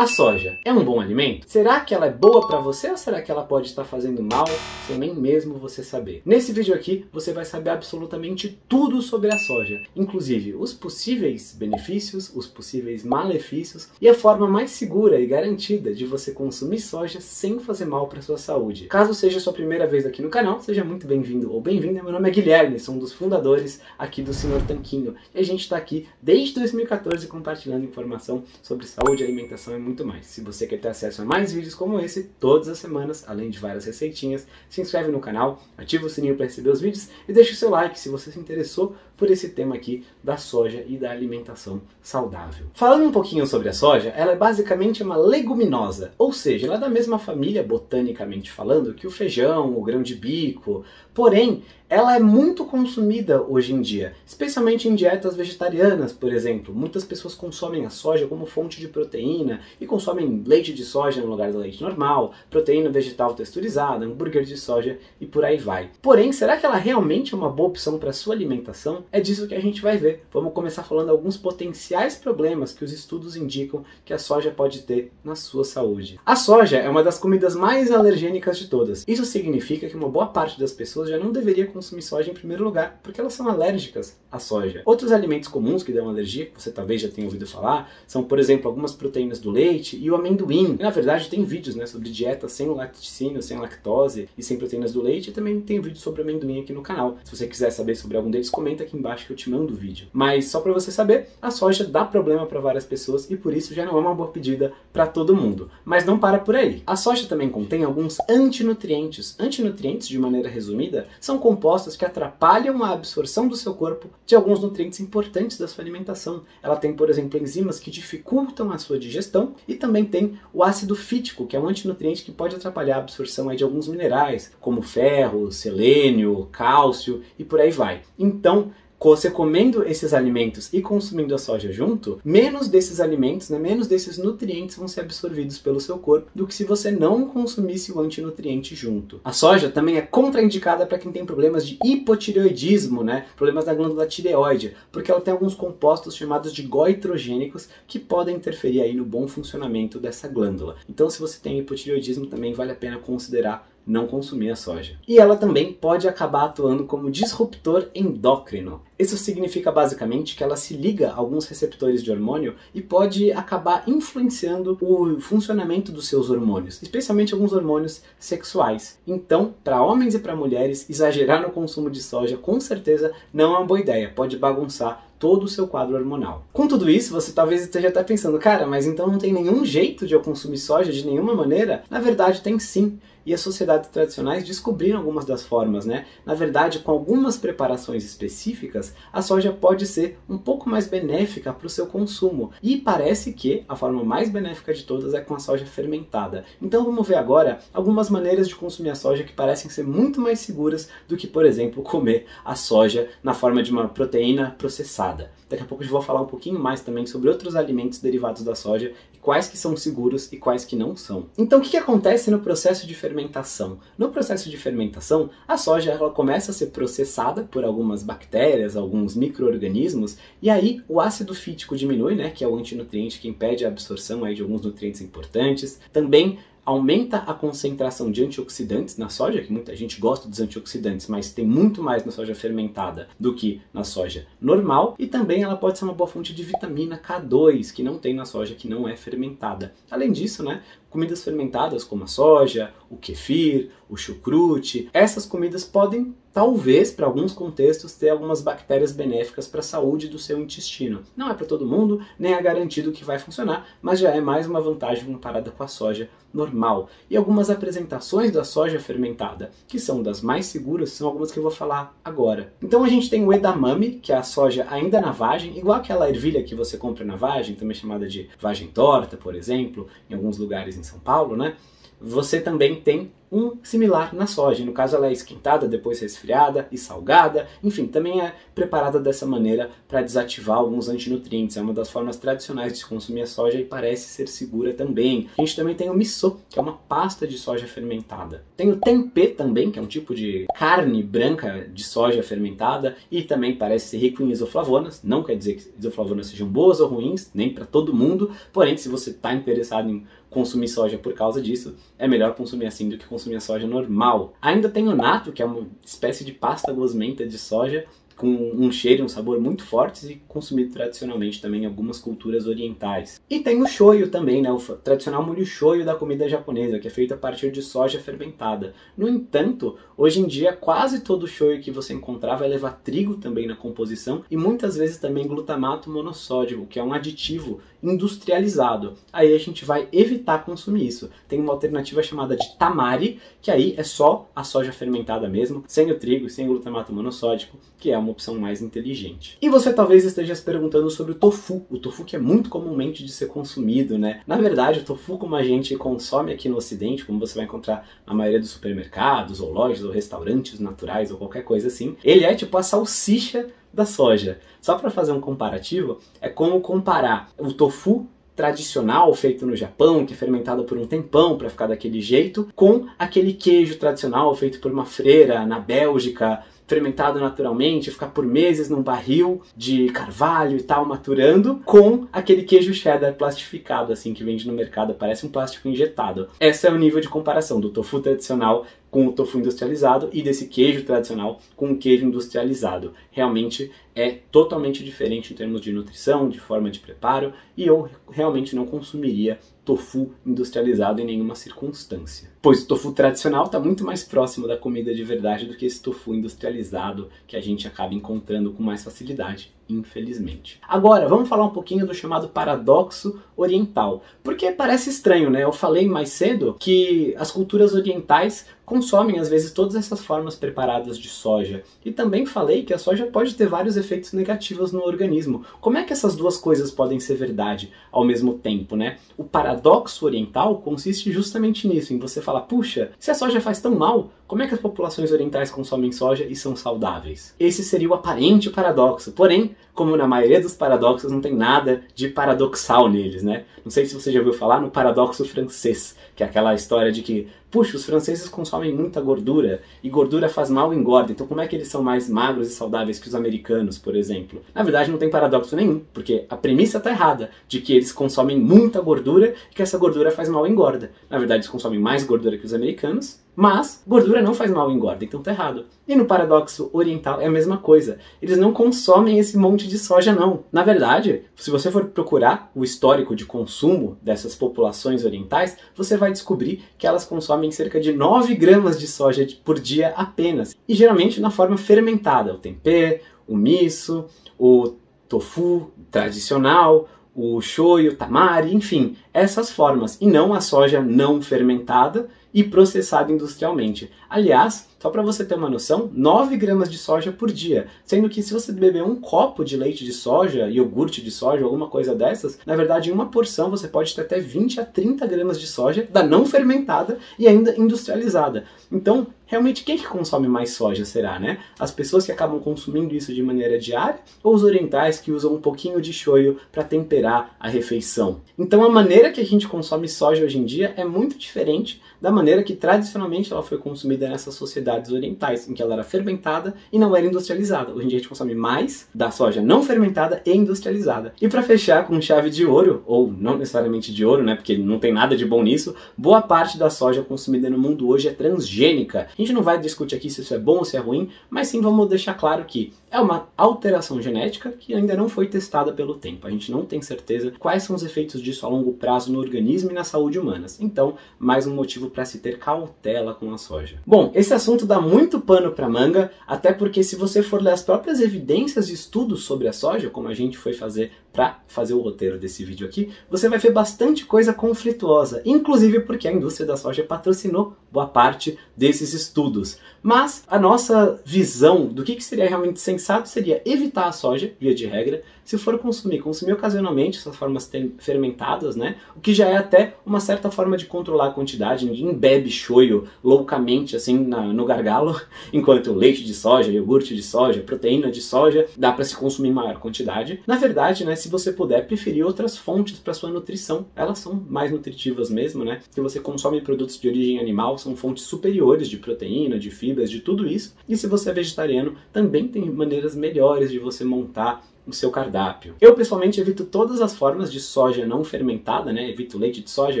A soja é um bom alimento? Será que ela é boa para você ou será que ela pode estar fazendo mal sem nem mesmo você saber? Nesse vídeo aqui você vai saber absolutamente tudo sobre a soja, inclusive os possíveis benefícios, os possíveis malefícios e a forma mais segura e garantida de você consumir soja sem fazer mal para sua saúde. Caso seja sua primeira vez aqui no canal, seja muito bem-vindo ou bem-vinda. Meu nome é Guilherme, sou um dos fundadores aqui do Senhor Tanquinho e a gente está aqui desde 2014 compartilhando informação sobre saúde, alimentação e muito mais. Se você quer ter acesso a mais vídeos como esse, todas as semanas, além de várias receitinhas, se inscreve no canal, ativa o sininho para receber os vídeos e deixa o seu like se você se interessou por esse tema aqui da soja e da alimentação saudável. Falando um pouquinho sobre a soja, ela é basicamente uma leguminosa, ou seja, ela é da mesma família, botanicamente falando, que o feijão, o grão de bico, porém, ela é muito consumida hoje em dia, especialmente em dietas vegetarianas, por exemplo. Muitas pessoas consomem a soja como fonte de proteína e consomem leite de soja no lugar do leite normal, proteína vegetal texturizada, hambúrguer de soja e por aí vai. Porém, será que ela realmente é uma boa opção para sua alimentação? É disso que a gente vai ver. Vamos começar falando alguns potenciais problemas que os estudos indicam que a soja pode ter na sua saúde. A soja é uma das comidas mais alergênicas de todas. Isso significa que uma boa parte das pessoas já não deveria consumir soja em primeiro lugar, porque elas são alérgicas à soja. Outros alimentos comuns que dão alergia, que você talvez já tenha ouvido falar, são, por exemplo, algumas proteínas do leite e o amendoim. E, na verdade, tem vídeos né, sobre dieta sem laticínio, sem lactose e sem proteínas do leite, e também tem vídeo sobre amendoim aqui no canal. Se você quiser saber sobre algum deles, comenta aqui embaixo que eu te mando o vídeo. Mas só para você saber, a soja dá problema para várias pessoas e por isso já não é uma boa pedida para todo mundo. Mas não para por aí. A soja também contém alguns antinutrientes. Antinutrientes, de maneira resumida, são compostos que atrapalham a absorção do seu corpo de alguns nutrientes importantes da sua alimentação. Ela tem, por exemplo, enzimas que dificultam a sua digestão e também tem o ácido fítico, que é um antinutriente que pode atrapalhar a absorção de alguns minerais, como ferro, selênio, cálcio e por aí vai. Então, você comendo esses alimentos e consumindo a soja junto, menos desses alimentos, né, menos desses nutrientes vão ser absorvidos pelo seu corpo do que se você não consumisse o antinutriente junto. A soja também é contraindicada para quem tem problemas de hipotireoidismo, né, problemas da glândula tireoide, porque ela tem alguns compostos chamados de goitrogênicos que podem interferir aí no bom funcionamento dessa glândula. Então, se você tem hipotireoidismo, também vale a pena considerar não consumir a soja. E ela também pode acabar atuando como disruptor endócrino. Isso significa basicamente que ela se liga a alguns receptores de hormônio e pode acabar influenciando o funcionamento dos seus hormônios, especialmente alguns hormônios sexuais. Então, para homens e para mulheres, exagerar no consumo de soja com certeza não é uma boa ideia, pode bagunçar todo o seu quadro hormonal. Com tudo isso, você talvez esteja até pensando, cara, mas então não tem nenhum jeito de eu consumir soja de nenhuma maneira? Na verdade, tem sim. E as sociedades tradicionais descobriram algumas das formas, né? Na verdade, com algumas preparações específicas, a soja pode ser um pouco mais benéfica para o seu consumo. E parece que a forma mais benéfica de todas é com a soja fermentada. Então vamos ver agora algumas maneiras de consumir a soja que parecem ser muito mais seguras do que, por exemplo, comer a soja na forma de uma proteína processada. Daqui a pouco eu vou falar um pouquinho mais também sobre outros alimentos derivados da soja quais que são seguros e quais que não são. Então o que, que acontece no processo de fermentação? No processo de fermentação, a soja ela começa a ser processada por algumas bactérias, alguns micro-organismos, e aí o ácido fítico diminui, né, que é o antinutriente que impede a absorção aí de alguns nutrientes importantes. Também aumenta a concentração de antioxidantes na soja, que muita gente gosta dos antioxidantes, mas tem muito mais na soja fermentada do que na soja normal, e também ela pode ser uma boa fonte de vitamina K2, que não tem na soja que não é fermentada. Além disso, né, comidas fermentadas como a soja, o kefir, o chucrute, essas comidas podem talvez para alguns contextos ter algumas bactérias benéficas para a saúde do seu intestino. Não é para todo mundo, nem é garantido que vai funcionar, mas já é mais uma vantagem comparada com a soja normal. E algumas apresentações da soja fermentada, que são das mais seguras, são algumas que eu vou falar agora. Então a gente tem o edamame, que é a soja ainda na vagem, igual aquela ervilha que você compra na vagem, também chamada de vagem torta, por exemplo, em alguns lugares em São Paulo, né? Você também tem um similar na soja. No caso, ela é esquentada, depois resfriada e salgada. Enfim, também é preparada dessa maneira para desativar alguns antinutrientes. É uma das formas tradicionais de se consumir a soja e parece ser segura também. A gente também tem o miso, que é uma pasta de soja fermentada. Tem o tempê também, que é um tipo de carne branca de soja fermentada e também parece ser rico em isoflavonas. Não quer dizer que isoflavonas sejam boas ou ruins, nem para todo mundo. Porém, se você está interessado em consumir soja por causa disso, é melhor consumir assim do que consumir a soja normal. Ainda tem o nato, que é uma espécie de pasta gosmenta de soja com um cheiro e um sabor muito fortes e consumido tradicionalmente também em algumas culturas orientais. E tem o shoyu também, né, o tradicional molho shoyu da comida japonesa, que é feito a partir de soja fermentada. No entanto, hoje em dia quase todo shoyu que você encontrar vai levar trigo também na composição e muitas vezes também glutamato monossódico, que é um aditivo industrializado. Aí a gente vai evitar consumir isso. Tem uma alternativa chamada de tamari, que aí é só a soja fermentada mesmo, sem o trigo, sem o glutamato monossódico, que é uma opção mais inteligente. E você talvez esteja se perguntando sobre o tofu, o tofu que é muito comumente de ser consumido, né? Na verdade, o tofu como a gente consome aqui no ocidente, como você vai encontrar na maioria dos supermercados ou lojas ou restaurantes naturais ou qualquer coisa assim, ele é tipo a salsicha da soja. Só para fazer um comparativo, é como comparar o tofu tradicional feito no Japão, que é fermentado por um tempão para ficar daquele jeito, com aquele queijo tradicional feito por uma freira na Bélgica, fermentado naturalmente, ficar por meses num barril de carvalho e tal, maturando, com aquele queijo cheddar plastificado, assim, que vende no mercado, parece um plástico injetado. Esse é o nível de comparação do tofu tradicional com o tofu industrializado e desse queijo tradicional com o queijo industrializado. Realmente é totalmente diferente em termos de nutrição, de forma de preparo, e eu realmente não consumiria tofu industrializado em nenhuma circunstância. Pois o tofu tradicional está muito mais próximo da comida de verdade do que esse tofu industrializado que a gente acaba encontrando com mais facilidade infelizmente. Agora, vamos falar um pouquinho do chamado paradoxo oriental. Porque parece estranho, né? Eu falei mais cedo que as culturas orientais consomem às vezes todas essas formas preparadas de soja. E também falei que a soja pode ter vários efeitos negativos no organismo. Como é que essas duas coisas podem ser verdade ao mesmo tempo, né? O paradoxo oriental consiste justamente nisso, em você falar, puxa, se a soja faz tão mal, como é que as populações orientais consomem soja e são saudáveis? Esse seria o aparente paradoxo. Porém, como na maioria dos paradoxos, não tem nada de paradoxal neles, né? Não sei se você já ouviu falar no paradoxo francês, que é aquela história de que, puxa, os franceses consomem muita gordura e gordura faz mal e engorda, então como é que eles são mais magros e saudáveis que os americanos, por exemplo? Na verdade, não tem paradoxo nenhum, porque a premissa está errada de que eles consomem muita gordura e que essa gordura faz mal e engorda. Na verdade, eles consomem mais gordura que os americanos, mas gordura não faz mal e engorda, então tá errado. E no paradoxo oriental é a mesma coisa. Eles não consomem esse monte de soja, não. Na verdade, se você for procurar o histórico de consumo dessas populações orientais, você vai descobrir que elas consomem cerca de 9 gramas de soja por dia apenas. E geralmente na forma fermentada, o tempê, o miso, o tofu tradicional, o shoyu, tamari, enfim, essas formas, e não a soja não fermentada e processada industrialmente. Aliás, só para você ter uma noção, 9 gramas de soja por dia. Sendo que se você beber um copo de leite de soja, iogurte de soja, alguma coisa dessas, na verdade em uma porção você pode ter até 20 a 30 gramas de soja da não fermentada e ainda industrializada. Então, realmente quem que consome mais soja será, né? As pessoas que acabam consumindo isso de maneira diária ou os orientais que usam um pouquinho de shoyu para temperar a refeição? Então, a maneira que a gente consome soja hoje em dia é muito diferente da maneira que tradicionalmente ela foi consumida nessas sociedades orientais, em que ela era fermentada e não era industrializada. Hoje em dia a gente consome mais da soja não fermentada e industrializada. E para fechar com chave de ouro, ou não necessariamente de ouro, né, porque não tem nada de bom nisso, boa parte da soja consumida no mundo hoje é transgênica. A gente não vai discutir aqui se isso é bom ou se é ruim, mas sim vamos deixar claro que é uma alteração genética que ainda não foi testada pelo tempo. A gente não tem certeza quais são os efeitos disso a longo prazo no organismo e na saúde humanas. Então, mais um motivo para se ter cautela com a soja. Bom, esse assunto dá muito pano para manga, até porque se você for ler as próprias evidências e estudos sobre a soja, como a gente foi fazer para fazer o roteiro desse vídeo aqui, você vai ver bastante coisa conflituosa, inclusive porque a indústria da soja patrocinou boa parte desses estudos. Mas a nossa visão do que, seria realmente sensato seria evitar a soja, via de regra, se for consumir, consumir ocasionalmente essas formas fermentadas, né? O que já é até uma certa forma de controlar a quantidade. Ninguém bebe shoyu loucamente assim na, no gargalo, enquanto leite de soja, iogurte de soja, proteína de soja dá para se consumir em maior quantidade. Na verdade, né, se você puder preferir outras fontes para sua nutrição, elas são mais nutritivas mesmo, né? Se você consome produtos de origem animal, são fontes superiores de proteína, de fibras, de tudo isso. E se você é vegetariano, também tem maneiras melhores de você montar seu cardápio. Eu pessoalmente evito todas as formas de soja não fermentada, né? Evito leite de soja,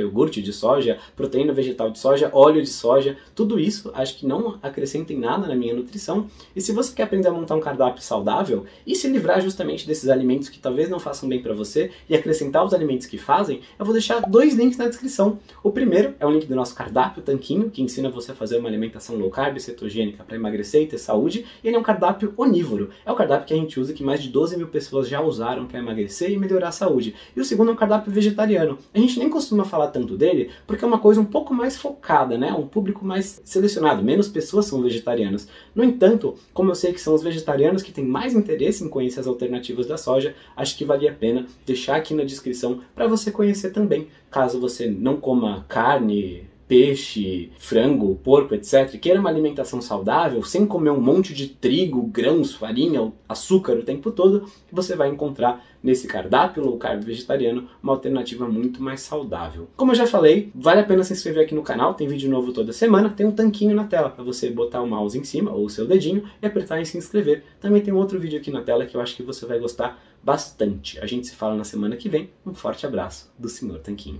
iogurte de soja, proteína vegetal de soja, óleo de soja, tudo isso acho que não acrescentem nada na minha nutrição. E se você quer aprender a montar um cardápio saudável e se livrar justamente desses alimentos que talvez não façam bem para você e acrescentar os alimentos que fazem, eu vou deixar dois links na descrição. O primeiro é o link do nosso cardápio tanquinho, que ensina você a fazer uma alimentação low carb, cetogênica para emagrecer e ter saúde. E ele é um cardápio onívoro. É o cardápio que a gente usa que mais de 12 mil pessoas já usaram para emagrecer e melhorar a saúde. E o segundo é um cardápio vegetariano. A gente nem costuma falar tanto dele porque é uma coisa um pouco mais focada, né? Um público mais selecionado. Menos pessoas são vegetarianas. No entanto, como eu sei que são os vegetarianos que têm mais interesse em conhecer as alternativas da soja, acho que valia a pena deixar aqui na descrição para você conhecer também. Caso você não coma carne, peixe, frango, porco, etc., queira uma alimentação saudável, sem comer um monte de trigo, grãos, farinha, açúcar o tempo todo, você vai encontrar nesse cardápio low carb vegetariano uma alternativa muito mais saudável. Como eu já falei, vale a pena se inscrever aqui no canal, tem vídeo novo toda semana, tem um tanquinho na tela para você botar o mouse em cima ou o seu dedinho e apertar em se inscrever. Também tem um outro vídeo aqui na tela que eu acho que você vai gostar bastante. A gente se fala na semana que vem. Um forte abraço do Senhor Tanquinho.